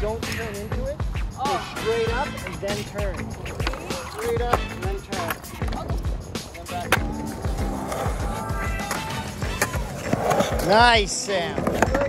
don't turn into it. Go oh. straight up and then turn. Straight up and then turn. And then back. Nice, Sam.